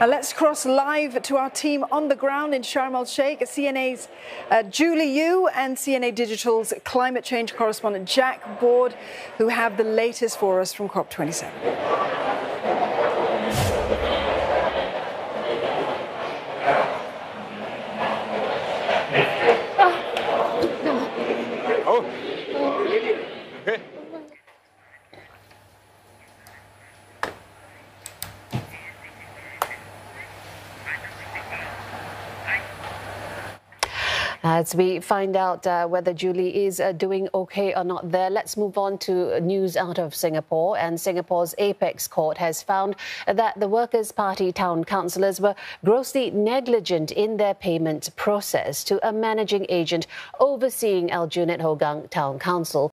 Let's cross live to our team on the ground in Sharm el Sheikh, CNA's uh, Julie Yoo and CNA Digital's climate change correspondent Jack Board, who have the latest for us from COP27. As we find out uh, whether Julie is uh, doing okay or not there, let's move on to news out of Singapore. And Singapore's apex court has found that the Workers' Party town councillors were grossly negligent in their payment process to a managing agent overseeing Aljunied Hougang Town Council.